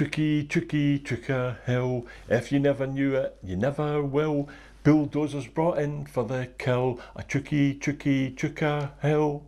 Tricky, tricky, tricker hill. If you never knew it, you never will. Bulldozers brought in for the kill. A tricky, tricky, tricker hill.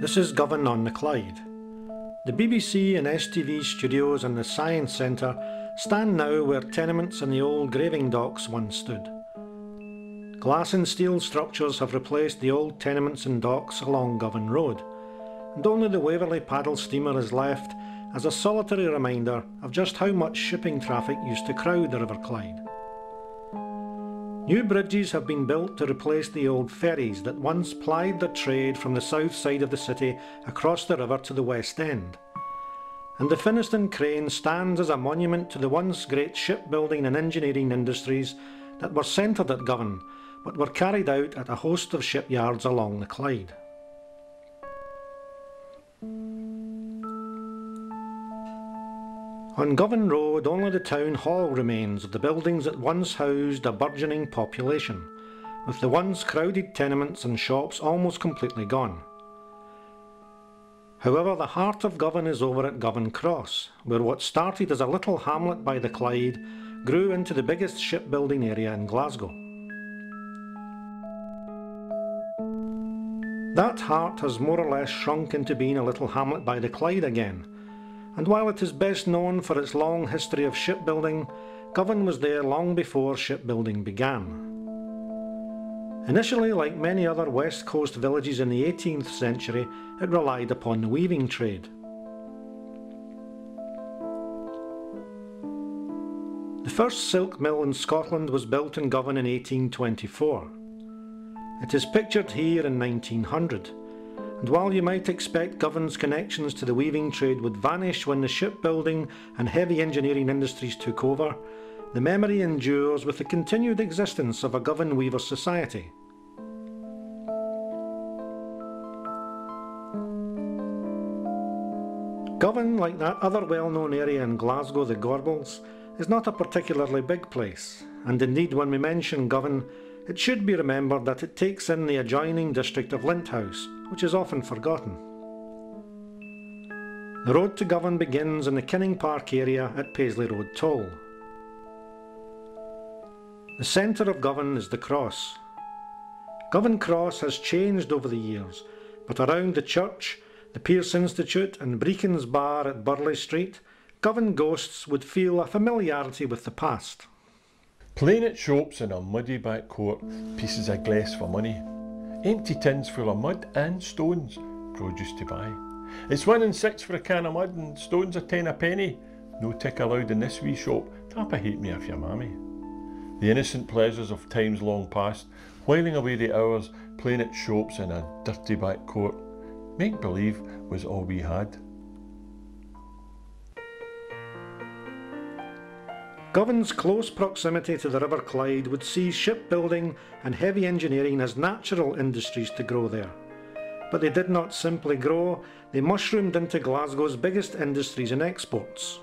This is Govan on the Clyde. The BBC and STV studios and the Science Centre stand now where tenements and the old graving docks once stood. Glass and steel structures have replaced the old tenements and docks along Govan Road, and only the Waverley paddle steamer is left as a solitary reminder of just how much shipping traffic used to crowd the River Clyde. New bridges have been built to replace the old ferries that once plied their trade from the south side of the city across the river to the west end. And the Finnieston crane stands as a monument to the once great shipbuilding and engineering industries that were centred at Govan, but were carried out at a host of shipyards along the Clyde. On Govan Road only the town hall remains of the buildings that once housed a burgeoning population, with the once crowded tenements and shops almost completely gone. However, the heart of Govan is over at Govan Cross, where what started as a little hamlet by the Clyde grew into the biggest shipbuilding area in Glasgow. That heart has more or less shrunk into being a little hamlet by the Clyde again, and while it is best known for its long history of shipbuilding, Govan was there long before shipbuilding began. Initially, like many other west coast villages in the 18th century, it relied upon the weaving trade. The first silk mill in Scotland was built in Govan in 1824. It is pictured here in 1900 and while you might expect Govan's connections to the weaving trade would vanish when the shipbuilding and heavy engineering industries took over, the memory endures with the continued existence of a Govan Weaver Society. Govan, like that other well-known area in Glasgow, the Gorbals, is not a particularly big place, and indeed when we mention Govan, it should be remembered that it takes in the adjoining district of Linthouse, which is often forgotten. The road to Govan begins in the Kinning Park area at Paisley Road Toll. The centre of Govan is the cross. Govan Cross has changed over the years, but around the church the Pearce Institute and Brechin's Bar at Burleigh Street, Govan ghosts would feel a familiarity with the past. Playing at shops in a muddy back court, pieces of glass for money, empty tins full of mud and stones, produce to buy. It's one and six for a can of mud and stones a ten a penny. No tick allowed in this wee shop, tap a hate me if you're mammy. The innocent pleasures of times long past, whiling away the hours, playing at shops in a dirty back court. Make believe was all we had. Govan's close proximity to the River Clyde would see shipbuilding and heavy engineering as natural industries to grow there. But they did not simply grow, they mushroomed into Glasgow's biggest industries and exports.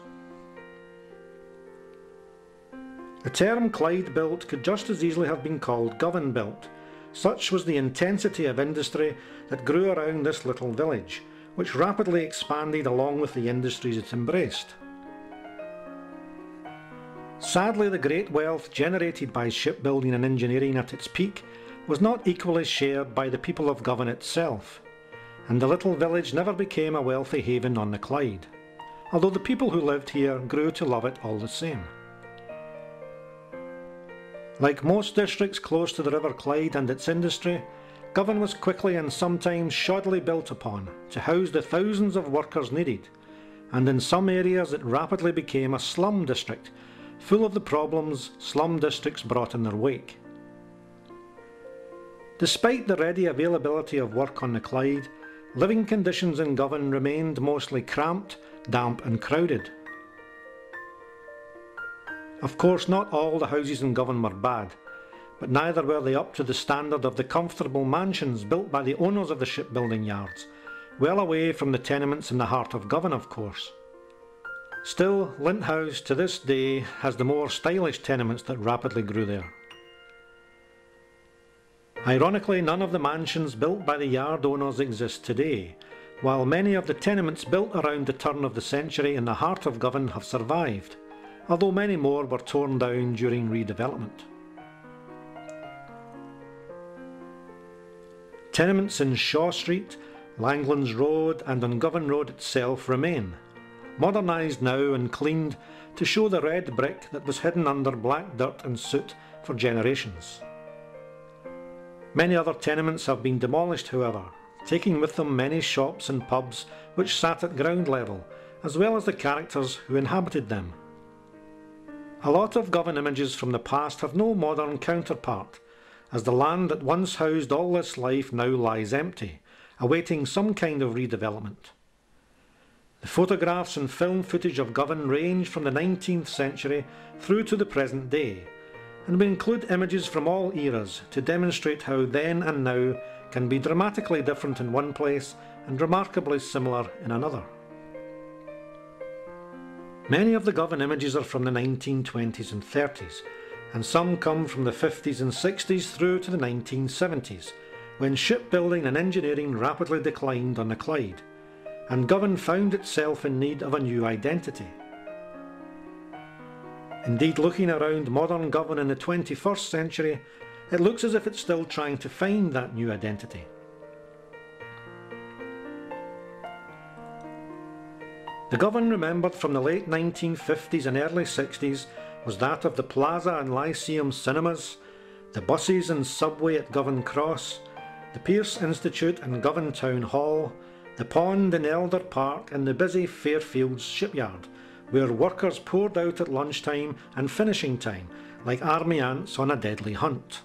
The term Clyde built could just as easily have been called Govan built. Such was the intensity of industry that grew around this little village, which rapidly expanded along with the industries it embraced. Sadly, the great wealth generated by shipbuilding and engineering at its peak was not equally shared by the people of Govan itself, and the little village never became a wealthy haven on the Clyde, although the people who lived here grew to love it all the same. Like most districts close to the River Clyde and its industry, Govan was quickly and sometimes shoddily built upon to house the thousands of workers needed, and in some areas it rapidly became a slum district full of the problems slum districts brought in their wake. Despite the ready availability of work on the Clyde, living conditions in Govan remained mostly cramped, damp and crowded. Of course not all the houses in Govan were bad, but neither were they up to the standard of the comfortable mansions built by the owners of the shipbuilding yards, well away from the tenements in the heart of Govan of course. Still, Linthouse to this day has the more stylish tenements that rapidly grew there. Ironically, none of the mansions built by the yard owners exist today, while many of the tenements built around the turn of the century in the heart of Govan have survived, although many more were torn down during redevelopment. Tenements in Shaw Street, Langlands Road and on Govan Road itself remain, modernised now and cleaned to show the red brick that was hidden under black dirt and soot for generations. Many other tenements have been demolished however, taking with them many shops and pubs which sat at ground level, as well as the characters who inhabited them. A lot of Govan images from the past have no modern counterpart, as the land that once housed all this life now lies empty, awaiting some kind of redevelopment. The photographs and film footage of Govan range from the 19th century through to the present day, and we include images from all eras to demonstrate how then and now can be dramatically different in one place and remarkably similar in another. Many of the Govan images are from the 1920s and 30s, and some come from the 50s and 60s through to the 1970s, when shipbuilding and engineering rapidly declined on the Clyde and Govan found itself in need of a new identity. Indeed, looking around modern Govan in the 21st century, it looks as if it's still trying to find that new identity. The Govan remembered from the late 1950s and early 60s was that of the Plaza and Lyceum cinemas, the buses and subway at Govan Cross, the Pearce Institute and Govan Town Hall, the pond in Elder Park and the busy Fairfields shipyard, where workers poured out at lunchtime and finishing time, like army ants on a deadly hunt.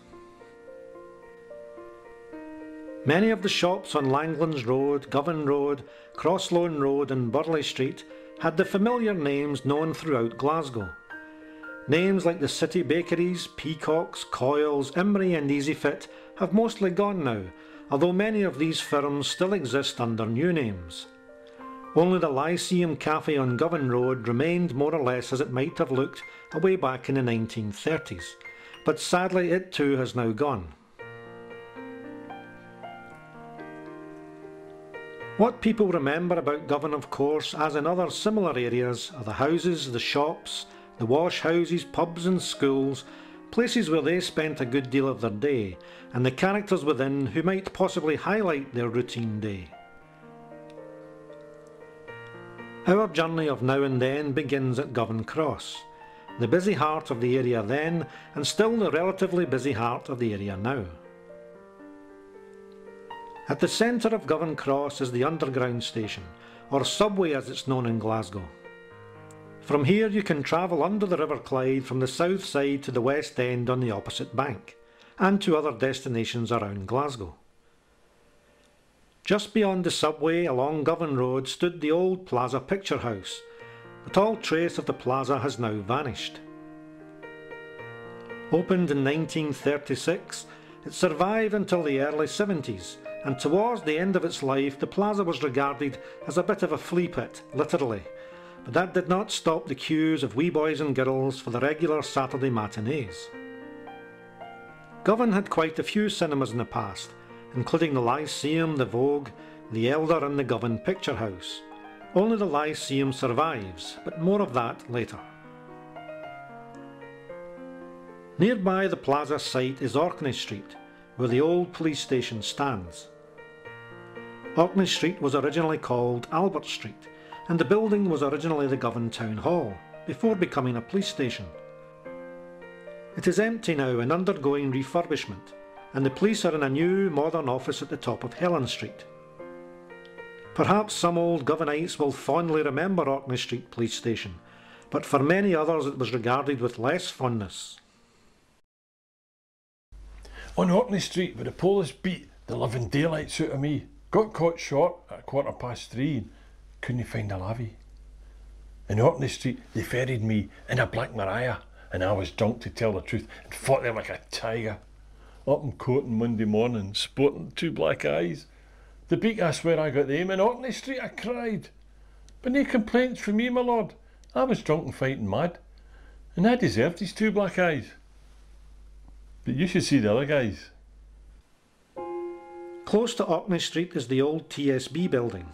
Many of the shops on Langlands Road, Govan Road, Crossloan Road and Burleigh Street had the familiar names known throughout Glasgow. Names like the City Bakeries, Peacocks, Coils, Imrie and Easyfit have mostly gone now, although many of these firms still exist under new names. Only the Lyceum Cafe on Govan Road remained more or less as it might have looked away back in the 1930s, but sadly it too has now gone. What people remember about Govan of course, as in other similar areas, are the houses, the shops, the wash houses, pubs and schools places where they spent a good deal of their day, and the characters within who might possibly highlight their routine day. Our journey of now and then begins at Govan Cross, the busy heart of the area then and still the relatively busy heart of the area now. At the centre of Govan Cross is the underground station, or subway as it's known in Glasgow. From here you can travel under the River Clyde from the south side to the west end on the opposite bank, and to other destinations around Glasgow. Just beyond the subway along Govan Road stood the old Plaza Picture House, but all trace of the plaza has now vanished. Opened in 1936, it survived until the early 70s, and towards the end of its life the plaza was regarded as a bit of a flea pit, literally, but that did not stop the queues of wee boys and girls for the regular Saturday matinees. Govan had quite a few cinemas in the past, including the Lyceum, the Vogue, the Elder and the Govan Picture House. Only the Lyceum survives, but more of that later. Nearby the plaza site is Orkney Street, where the old police station stands. Orkney Street was originally called Albert Street and the building was originally the Govan Town Hall, before becoming a police station. It is empty now and undergoing refurbishment, and the police are in a new modern office at the top of Helen Street. Perhaps some old Govanites will fondly remember Orkney Street Police Station, but for many others it was regarded with less fondness. On Orkney Street, where the police beat the living daylights out of me, got caught short at a quarter past three couldn't find a lavvy. In Orkney Street, they ferried me in a Black Maria, and I was drunk to tell the truth and fought them like a tiger. Up in court on Monday morning, sporting two black eyes. The beak I swear I got them in Orkney Street, I cried. But no complaints from me, my lord. I was drunk and fighting mad, and I deserved these two black eyes. But you should see the other guys. Close to Orkney Street is the old TSB building,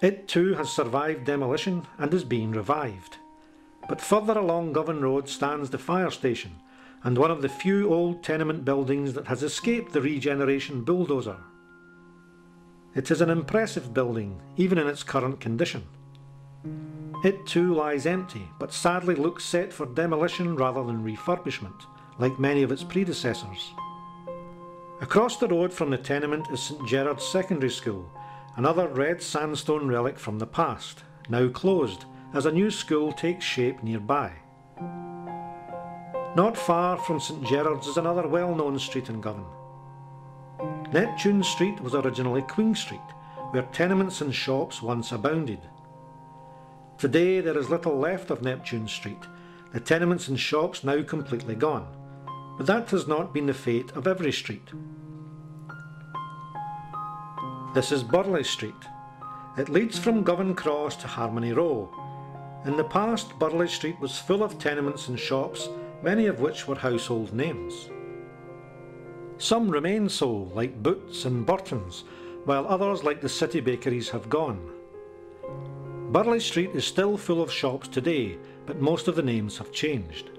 it too has survived demolition and is being revived. But further along Govan Road stands the fire station and one of the few old tenement buildings that has escaped the regeneration bulldozer. It is an impressive building, even in its current condition. It too lies empty, but sadly looks set for demolition rather than refurbishment, like many of its predecessors. Across the road from the tenement is St Gerard's Secondary School, another red sandstone relic from the past, now closed as a new school takes shape nearby. Not far from St Gerard's is another well-known street in Govan. Neptune Street was originally Queen Street, where tenements and shops once abounded. Today there is little left of Neptune Street, the tenements and shops now completely gone, but that has not been the fate of every street. This is Burleigh Street. It leads from Govan Cross to Harmony Row. In the past, Burleigh Street was full of tenements and shops, many of which were household names. Some remain so, like Boots and Burton's, while others like the city bakeries have gone. Burleigh Street is still full of shops today, but most of the names have changed.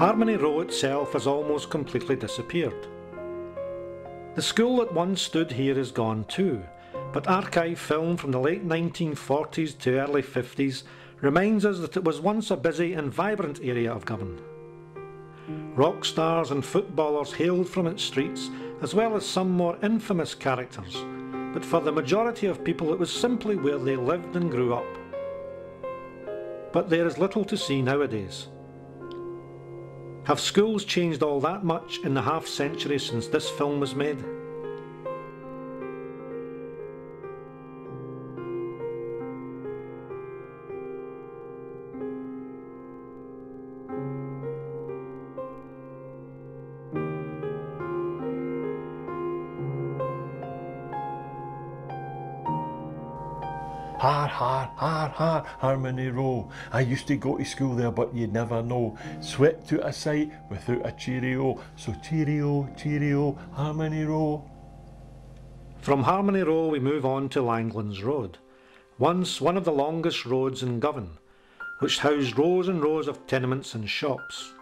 Harmony Row itself has almost completely disappeared. The school that once stood here is gone too, but archive film from the late 1940s to early 50s reminds us that it was once a busy and vibrant area of Govan. Rock stars and footballers hailed from its streets, as well as some more infamous characters, but for the majority of people it was simply where they lived and grew up. But there is little to see nowadays. Have schools changed all that much in the half century since this film was made? Har, har, har, har, Harmony Row. I used to go to school there, but you'd never know. Swept out of sight without a cheerio. So cheerio, cheerio, Harmony Row. From Harmony Row we move on to Langlands Road, once one of the longest roads in Govan, which housed rows and rows of tenements and shops.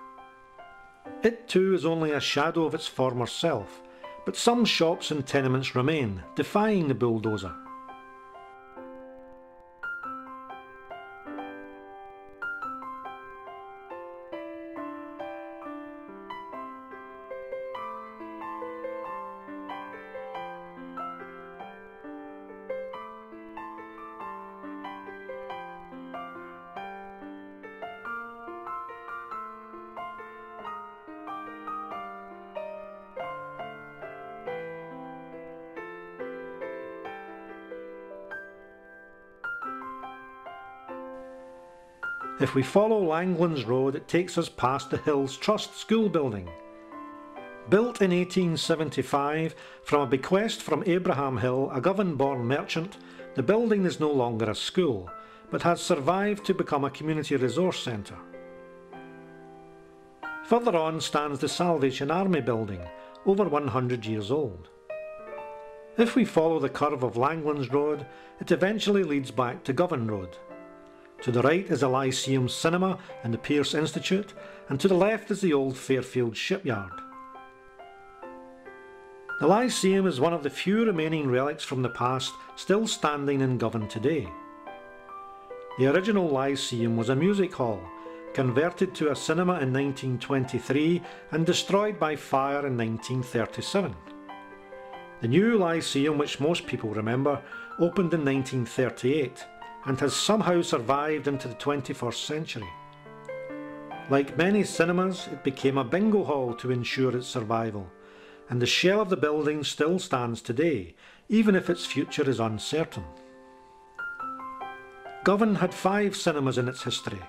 It too is only a shadow of its former self, but some shops and tenements remain, defying the bulldozer. If we follow Langlands Road, it takes us past the Hills Trust School building. Built in 1875 from a bequest from Abraham Hill, a Govan-born merchant, the building is no longer a school, but has survived to become a community resource centre. Further on stands the Salvation Army building, over 100 years old. If we follow the curve of Langlands Road, it eventually leads back to Govan Road. To the right is the Lyceum Cinema and the Pearce Institute, and to the left is the old Fairfield shipyard. The Lyceum is one of the few remaining relics from the past still standing in Govan today. The original Lyceum was a music hall, converted to a cinema in 1923 and destroyed by fire in 1937. The new Lyceum, which most people remember, opened in 1938 and has somehow survived into the 21st century. Like many cinemas, it became a bingo hall to ensure its survival, and the shell of the building still stands today, even if its future is uncertain. Govan had five cinemas in its history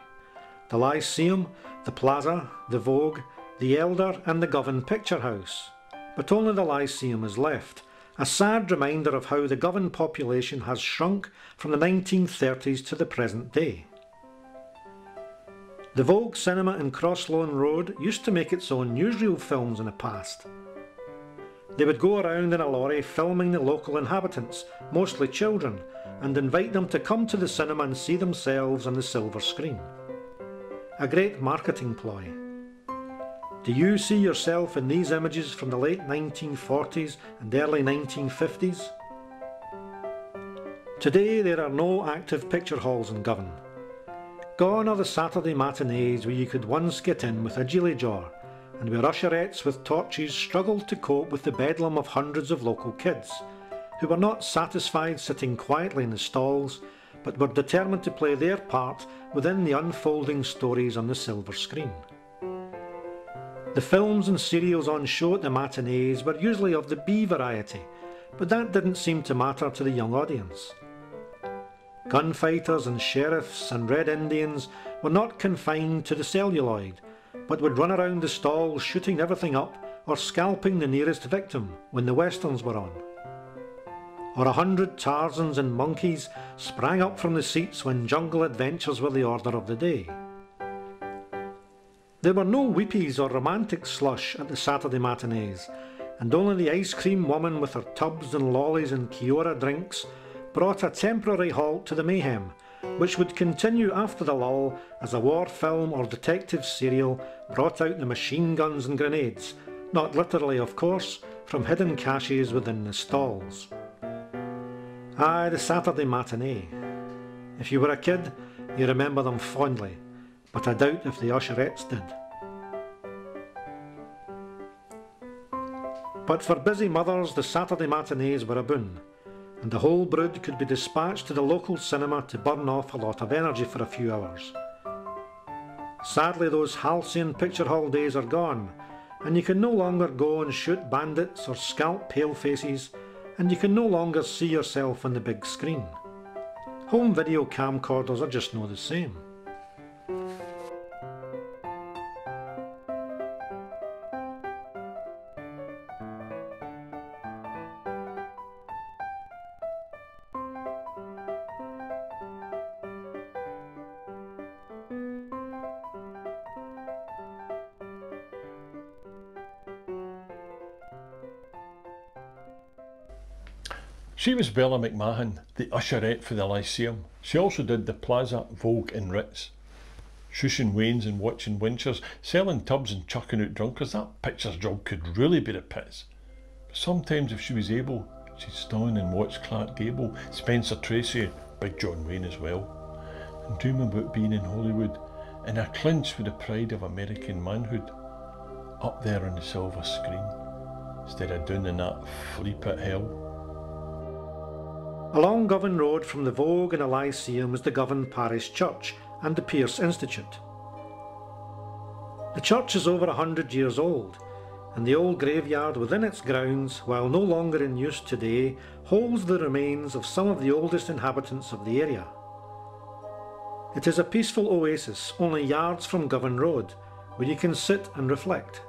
the Lyceum, the Plaza, the Vogue, the Elder, and the Govan Picture House. But only the Lyceum is left, a sad reminder of how the Govan population has shrunk from the 1930s to the present day. The Vogue Cinema in Crossloan Road used to make its own newsreel films in the past. They would go around in a lorry filming the local inhabitants, mostly children, and invite them to come to the cinema and see themselves on the silver screen. A great marketing ploy. Do you see yourself in these images from the late 1940s and early 1950s? Today there are no active picture halls in Govan. Gone are the Saturday matinees where you could once get in with a gilly jar and where usherettes with torches struggled to cope with the bedlam of hundreds of local kids who were not satisfied sitting quietly in the stalls but were determined to play their part within the unfolding stories on the silver screen. The films and serials on show at the matinees were usually of the B variety, but that didn't seem to matter to the young audience. Gunfighters and sheriffs and Red Indians were not confined to the celluloid, but would run around the stalls shooting everything up or scalping the nearest victim when the westerns were on. Or a hundred Tarzans and monkeys sprang up from the seats when jungle adventures were the order of the day. There were no weepies or romantic slush at the Saturday matinees, and only the ice cream woman with her tubs and lollies and Kia-Ora drinks brought a temporary halt to the mayhem, which would continue after the lull as a war film or detective serial brought out the machine guns and grenades, not literally of course, from hidden caches within the stalls. Aye, the Saturday matinee. If you were a kid, you remember them fondly but I doubt if the usherettes did. But for busy mothers, the Saturday matinees were a boon, and the whole brood could be dispatched to the local cinema to burn off a lot of energy for a few hours. Sadly, those halcyon picture hall days are gone, and you can no longer go and shoot bandits or scalp pale faces, and you can no longer see yourself on the big screen. Home video camcorders are just no the same. She was Bella McMahon, the usherette for the Lyceum. She also did the Plaza, Vogue and Ritz. Shushing wains and watching winchers, selling tubs and chucking out drunkers, that picture's job could really be the pits. But Sometimes, if she was able, she'd stand and watch Clark Gable, Spencer Tracy, Big John Wayne as well, and dream about being in Hollywood in a clinch with the pride of American manhood up there on the silver screen instead of down in that flea pit hell. Along Govan Road from the Vogue and Lyceum is the Govan Parish Church and the Pearce Institute. The church is over a hundred years old, and the old graveyard within its grounds, while no longer in use today, holds the remains of some of the oldest inhabitants of the area. It is a peaceful oasis only yards from Govan Road, where you can sit and reflect.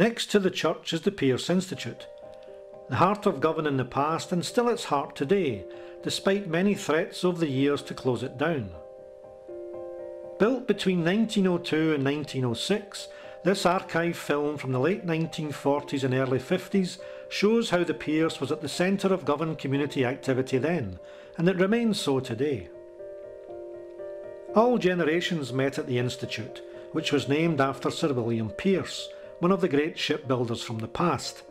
Next to the church is the Pearce Institute, the heart of Govan in the past and still its heart today, despite many threats over the years to close it down. Built between 1902 and 1906, this archive film from the late 1940s and early 50s shows how the Pearce was at the centre of Govan community activity then, and it remains so today. All generations met at the Institute, which was named after Sir William Pearce, one of the great shipbuilders from the past,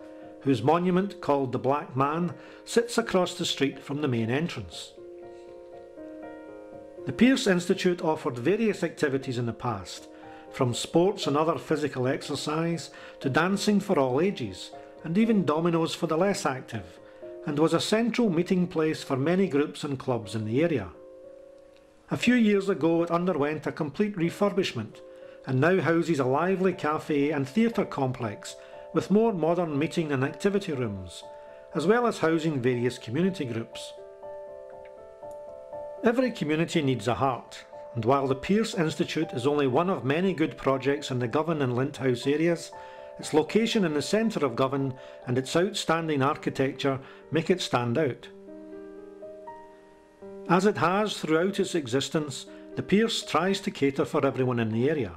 whose monument, called the Black Man, sits across the street from the main entrance. The Pearce Institute offered various activities in the past, from sports and other physical exercise to dancing for all ages, and even dominoes for the less active, and was a central meeting place for many groups and clubs in the area. A few years ago it underwent a complete refurbishment and now houses a lively cafe and theatre complex with more modern meeting and activity rooms, as well as housing various community groups. Every community needs a heart, and while the Pearce Institute is only one of many good projects in the Govan and Linthouse areas, its location in the centre of Govan and its outstanding architecture make it stand out. As it has throughout its existence, the Pearce tries to cater for everyone in the area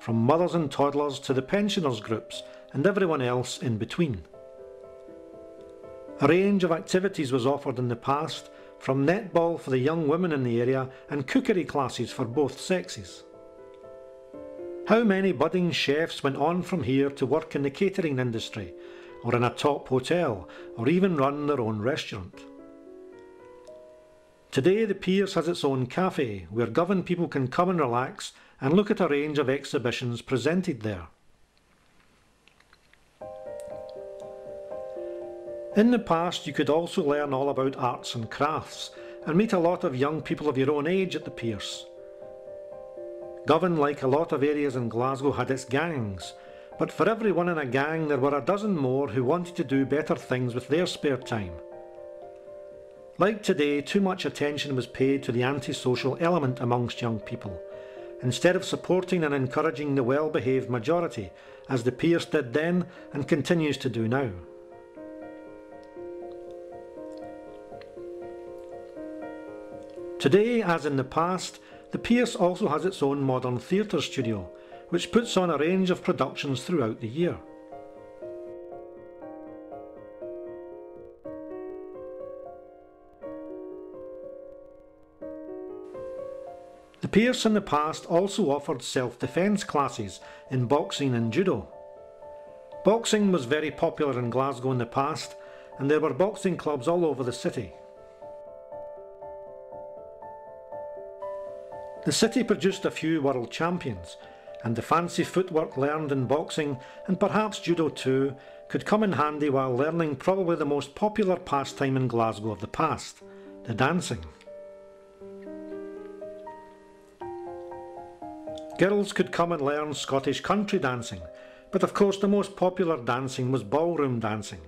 from mothers and toddlers to the pensioners groups and everyone else in between. A range of activities was offered in the past, from netball for the young women in the area and cookery classes for both sexes. How many budding chefs went on from here to work in the catering industry, or in a top hotel, or even run their own restaurant? Today the Pearce has its own cafe, where Govan people can come and relax and look at a range of exhibitions presented there. In the past you could also learn all about arts and crafts and meet a lot of young people of your own age at the Pearce. Govan, like a lot of areas in Glasgow, had its gangs, but for every one in a gang there were a dozen more who wanted to do better things with their spare time. Like today, too much attention was paid to the antisocial element amongst young people, instead of supporting and encouraging the well-behaved majority, as the Pearce did then and continues to do now. Today, as in the past, the Pearce also has its own modern theatre studio, which puts on a range of productions throughout the year. Pearce in the past also offered self-defence classes in boxing and judo. Boxing was very popular in Glasgow in the past and there were boxing clubs all over the city. The city produced a few world champions and the fancy footwork learned in boxing and perhaps judo too could come in handy while learning probably the most popular pastime in Glasgow of the past, the dancing. Girls could come and learn Scottish country dancing, but of course the most popular dancing was ballroom dancing,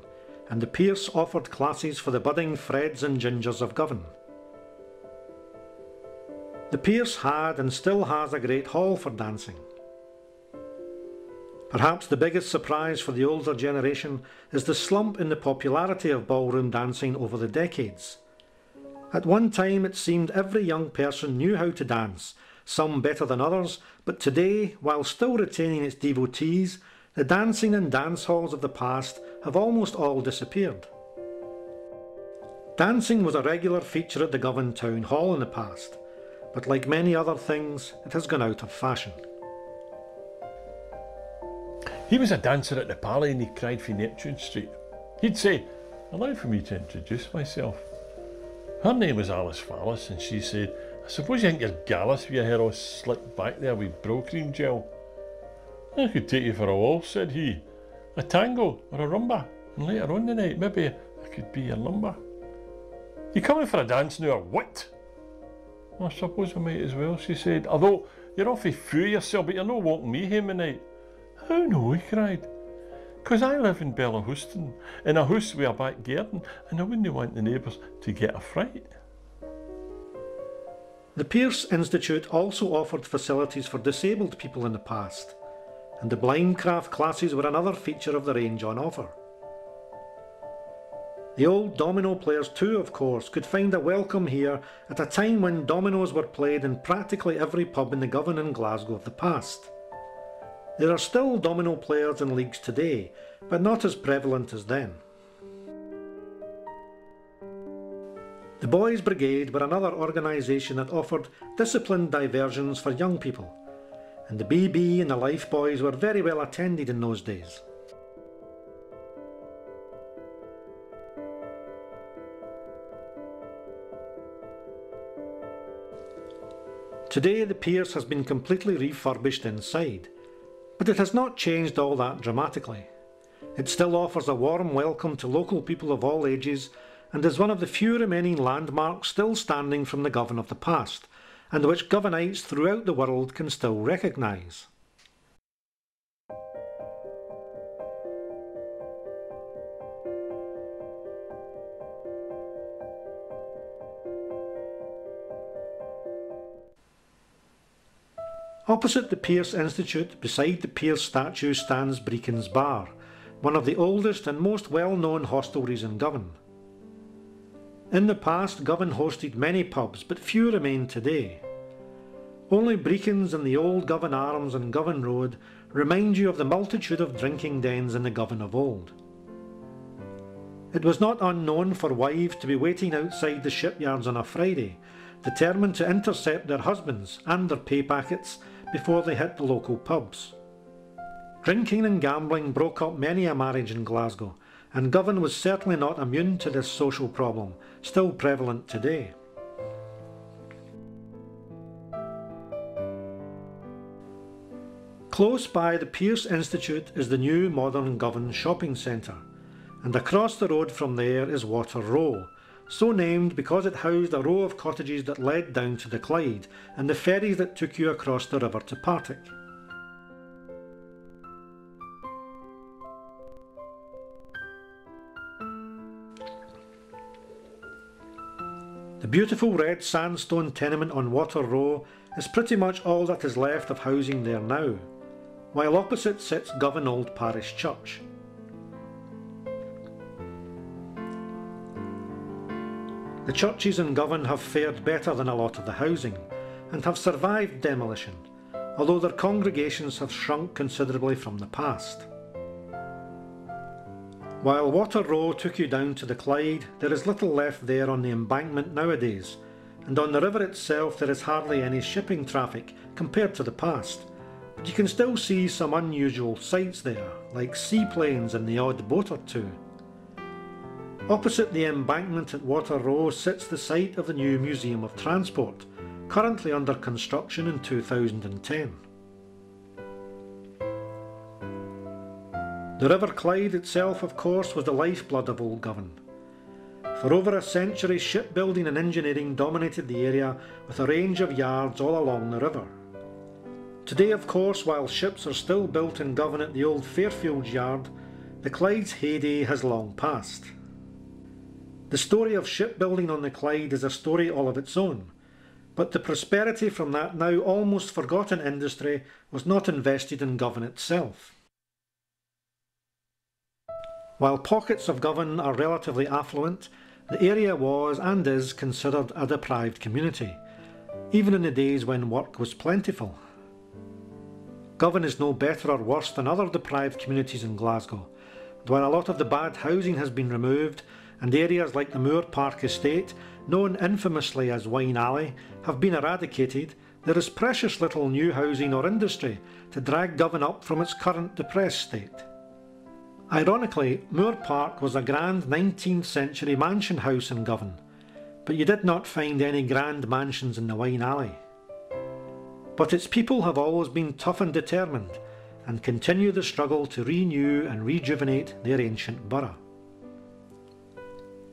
and the Pearce offered classes for the budding Freds and Gingers of Govan. The Pearce had and still has a great hall for dancing. Perhaps the biggest surprise for the older generation is the slump in the popularity of ballroom dancing over the decades. At one time it seemed every young person knew how to dance, some better than others, but today, while still retaining its devotees, the dancing and dance halls of the past have almost all disappeared. Dancing was a regular feature at the Govan Town Hall in the past, but like many other things, it has gone out of fashion. He was a dancer at the Pally and he cried for Neptune Street. He'd say, Allow for me to introduce myself. Her name was Alice Fallis and she said, I suppose you think you're gallus with your hair all slicked back there with Brylcreem gel. I could take you for a waltz, said he. A tango or a rumba, and later on the night maybe I could be your lumber. You coming for a dance now or what? I suppose I might as well, she said, although you're awfully fool yourself, but you're not walking me home at night. How no, he cried. Cause I live in Bellahouston, in a house with a back garden, and I wouldn't want the neighbours to get a fright. The Pearce Institute also offered facilities for disabled people in the past, and the blindcraft classes were another feature of the range on offer. The old domino players too, of course, could find a welcome here at a time when dominoes were played in practically every pub in the Govan and Glasgow of the past. There are still domino players in leagues today, but not as prevalent as then. The Boys Brigade were another organisation that offered disciplined diversions for young people, and the BB and the Life Boys were very well attended in those days. Today the Pearce has been completely refurbished inside, but it has not changed all that dramatically. It still offers a warm welcome to local people of all ages and is one of the few remaining landmarks still standing from the Govan of the past, and which Govanites throughout the world can still recognise. Opposite the Pearce Institute, beside the Pearce statue, stands Brechin's Bar, one of the oldest and most well-known hostelries in Govan. In the past, Govan hosted many pubs, but few remain today. Only Brechin's and the old Govan Arms and Govan Road remind you of the multitude of drinking dens in the Govan of old. It was not unknown for wives to be waiting outside the shipyards on a Friday, determined to intercept their husbands and their pay packets before they hit the local pubs. Drinking and gambling broke up many a marriage in Glasgow, and Govan was certainly not immune to this social problem, still prevalent today. Close by the Pearce Institute is the new modern Govan Shopping Centre, and across the road from there is Water Row, so named because it housed a row of cottages that led down to the Clyde and the ferries that took you across the river to Partick. The beautiful red sandstone tenement on Water Row is pretty much all that is left of housing there now, while opposite sits Govan Old Parish Church. The churches in Govan have fared better than a lot of the housing, and have survived demolition, although their congregations have shrunk considerably from the past. While Water Row took you down to the Clyde, there is little left there on the embankment nowadays, and on the river itself there is hardly any shipping traffic compared to the past, but you can still see some unusual sights there, like seaplanes and the odd boat or two. Opposite the embankment at Water Row sits the site of the new Museum of Transport, currently under construction in 2010. The River Clyde itself, of course, was the lifeblood of Old Govan. For over a century, shipbuilding and engineering dominated the area with a range of yards all along the river. Today, of course, while ships are still built in Govan at the old Fairfields Yard, the Clyde's heyday has long passed. The story of shipbuilding on the Clyde is a story all of its own, but the prosperity from that now almost forgotten industry was not invested in Govan itself. While pockets of Govan are relatively affluent, the area was and is considered a deprived community, even in the days when work was plentiful. Govan is no better or worse than other deprived communities in Glasgow. While a lot of the bad housing has been removed and areas like the Moore Park Estate, known infamously as Wine Alley, have been eradicated, there is precious little new housing or industry to drag Govan up from its current depressed state. Ironically, Moore Park was a grand 19th century mansion house in Govan, but you did not find any grand mansions in the Wine Alley. But its people have always been tough and determined and continue the struggle to renew and rejuvenate their ancient borough.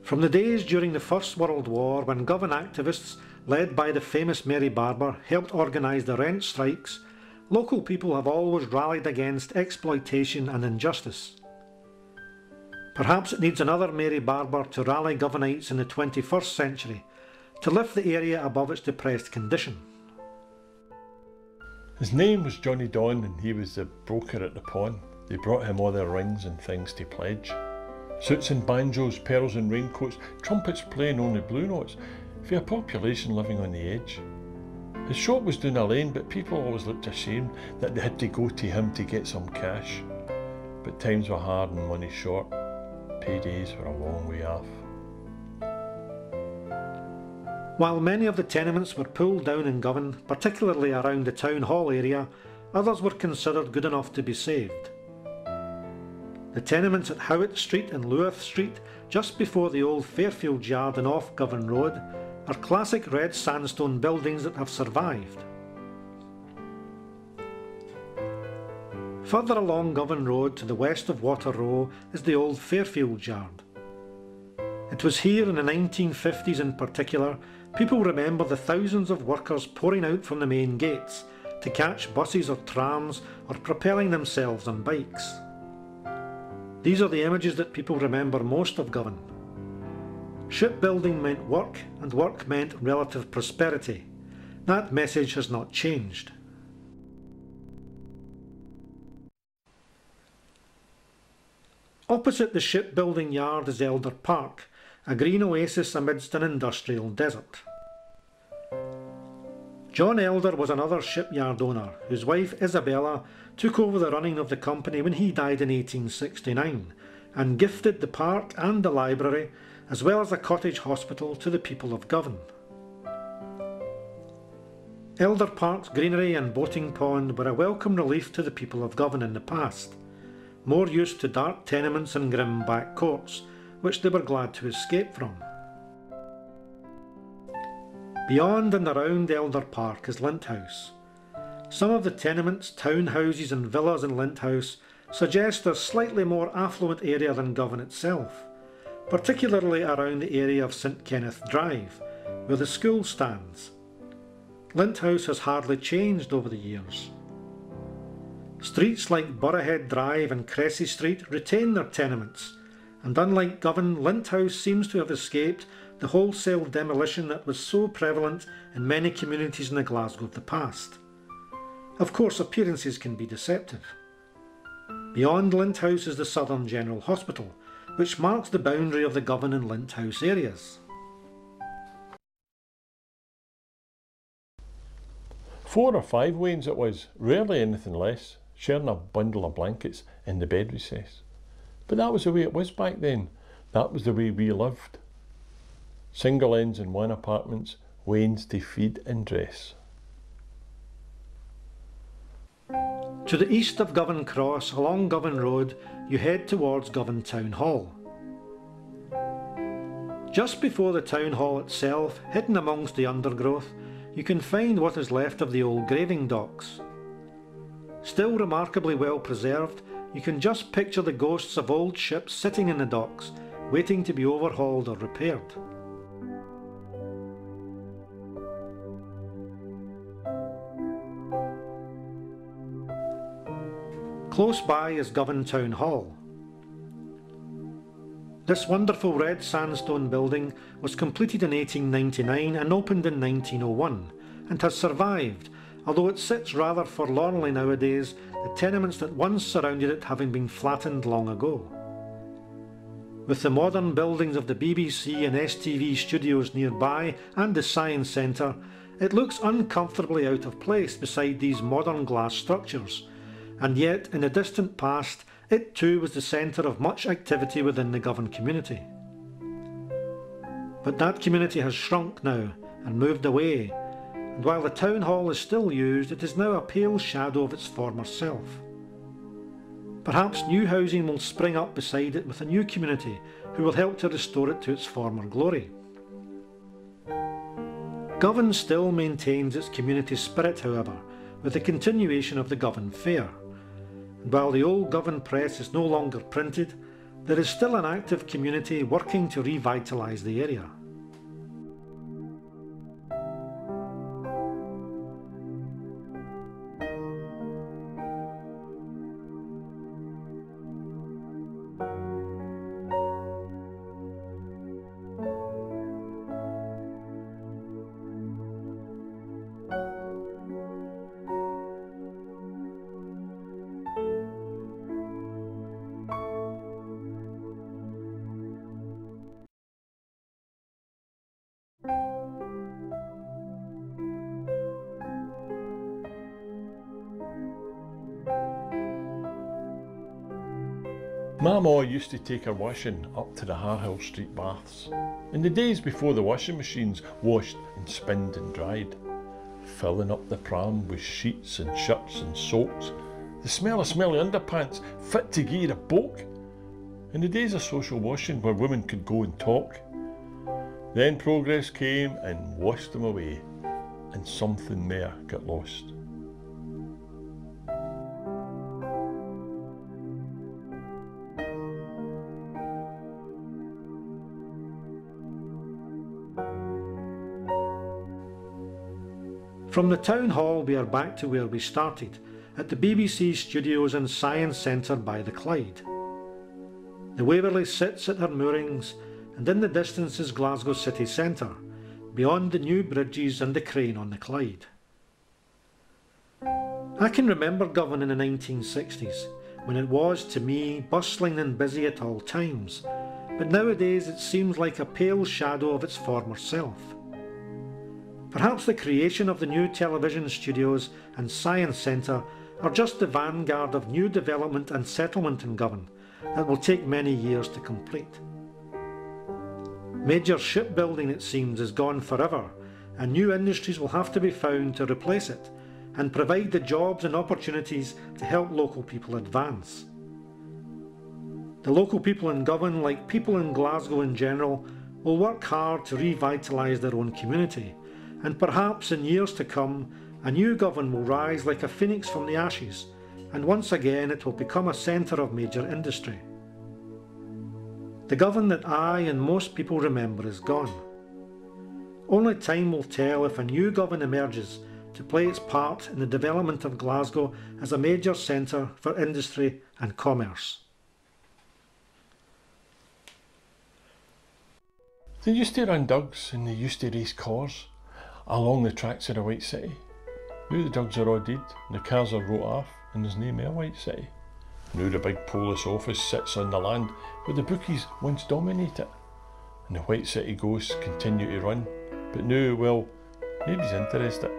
From the days during the First World War when Govan activists led by the famous Mary Barbour helped organise the rent strikes, local people have always rallied against exploitation and injustice. Perhaps it needs another Mary Barbour to rally Govanites in the 21st century to lift the area above its depressed condition. His name was Johnny Don and he was the broker at the pawn. They brought him all their rings and things to pledge. Suits and banjos, pearls and raincoats, trumpets playing only blue notes, for a population living on the edge. His shop was down a lane, but people always looked ashamed that they had to go to him to get some cash. But times were hard and money short. Paydays were a long way off. While many of the tenements were pulled down in Govan, particularly around the town hall area, others were considered good enough to be saved. The tenements at Howat Street and Luath Street, just before the old Fairfield Yard and off Govan Road, are classic red sandstone buildings that have survived. Further along Govan Road to the west of Water Row is the old Fairfield Yard. It was here in the 1950s in particular People remember the thousands of workers pouring out from the main gates to catch buses or trams or propelling themselves on bikes. These are the images that people remember most of Govan. Shipbuilding meant work and work meant relative prosperity. That message has not changed. Opposite the shipbuilding yard is Elder Park, a green oasis amidst an industrial desert. John Elder was another shipyard owner whose wife Isabella took over the running of the company when he died in 1869 and gifted the park and the library as well as a cottage hospital to the people of Govan. Elder Park's greenery and boating pond were a welcome relief to the people of Govan in the past, more used to dark tenements and grim back courts which they were glad to escape from. Beyond and around Elder Park is Linthouse. Some of the tenements, townhouses and villas in Linthouse suggest a slightly more affluent area than Govan itself, particularly around the area of St Kenneth Drive, where the school stands. Linthouse has hardly changed over the years. Streets like Burghead Drive and Cressy Street retain their tenements, and unlike Govan, Linthouse seems to have escaped the wholesale demolition that was so prevalent in many communities in the Glasgow of the past. Of course, appearances can be deceptive. Beyond Linthouse is the Southern General Hospital, which marks the boundary of the Govan and Linthouse areas. Four or five wains it was, rarely anything less, sharing a bundle of blankets in the bed recess. But that was the way it was back then. That was the way we lived. Single ends in one apartments, wains to feed and dress. To the east of Govan Cross, along Govan Road, you head towards Govan Town Hall. Just before the town hall itself, hidden amongst the undergrowth, you can find what is left of the old graving docks. Still remarkably well preserved, you can just picture the ghosts of old ships sitting in the docks, waiting to be overhauled or repaired. Close by is Govan Town Hall. This wonderful red sandstone building was completed in 1899 and opened in 1901 and has survived, although it sits rather forlornly nowadays, the tenements that once surrounded it having been flattened long ago. With the modern buildings of the BBC and STV studios nearby and the Science Centre, it looks uncomfortably out of place beside these modern glass structures, and yet in the distant past it too was the centre of much activity within the Govan community. But that community has shrunk now and moved away, and while the town hall is still used, it is now a pale shadow of its former self. Perhaps new housing will spring up beside it with a new community who will help to restore it to its former glory. Govan still maintains its community spirit, however, with the continuation of the Govan Fair. And while the old Govan Press is no longer printed, there is still an active community working to revitalise the area. Used to take her washing up to the Harhill Street baths, in the days before the washing machines washed and spinned and dried, filling up the pram with sheets and shirts and soaks, the smell of smelly underpants fit to give a boke. In the days of social washing where women could go and talk, then progress came and washed them away, and something there got lost. From the town hall we are back to where we started, at the BBC studios and Science Centre by the Clyde. The Waverley sits at her moorings and in the distance is Glasgow city centre, beyond the new bridges and the crane on the Clyde. I can remember Govan in the 1960s, when it was to me bustling and busy at all times, but nowadays it seems like a pale shadow of its former self. Perhaps the creation of the new television studios and science centre are just the vanguard of new development and settlement in Govan that will take many years to complete. Major shipbuilding, it seems, is gone forever, and new industries will have to be found to replace it and provide the jobs and opportunities to help local people advance. The local people in Govan, like people in Glasgow in general, will work hard to revitalise their own community and perhaps in years to come a new Govan will rise like a phoenix from the ashes, and once again it will become a centre of major industry. The Govan that I and most people remember is gone. Only time will tell if a new Govan emerges to play its part in the development of Glasgow as a major centre for industry and commerce. They used to run dugs and they used to race cars along the tracks of the White City. Now the dogs are all dead, the cars are wrote off, and there's no more White City. Now the big police office sits on the land where the bookies once dominated, and the White City ghosts continue to run. But now, well, nobody's interested.